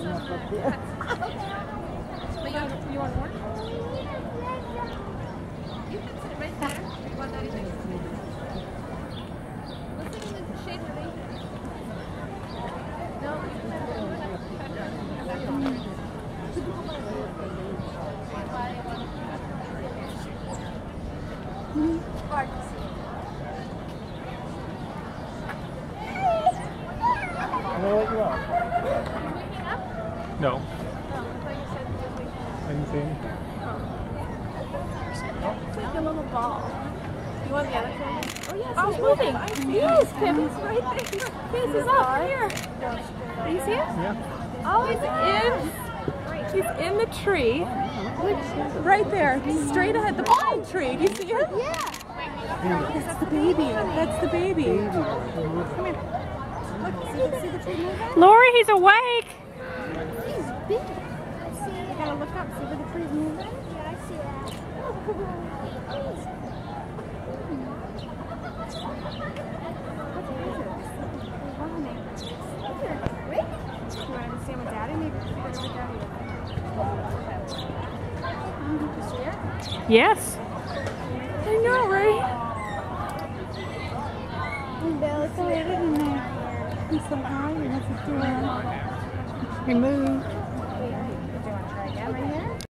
up up there. But you, want more? You want there. Hard to see. I'm let you out. Didn't see any. It's like a little ball. You want the other camera? Oh, yes. Oh, he's moving. I see Yes, Kim, he's right there. Face is up. Here. Do you see him? Yeah. Oh, he's in. He's in the tree. Right there. Straight ahead. The pine tree. Do you see him? Yeah. That's the baby. That's the baby. Come here. Look, see the, see the tree moving? Lori, he's awake. He's big. You gotta look up, see where the tree's moving. Yeah, I see that. You want to see him with daddy? Maybe you can go with daddy. You see her? Yes. I know, right? It's weird in there. He's so high, he doing? Removed. Do you want to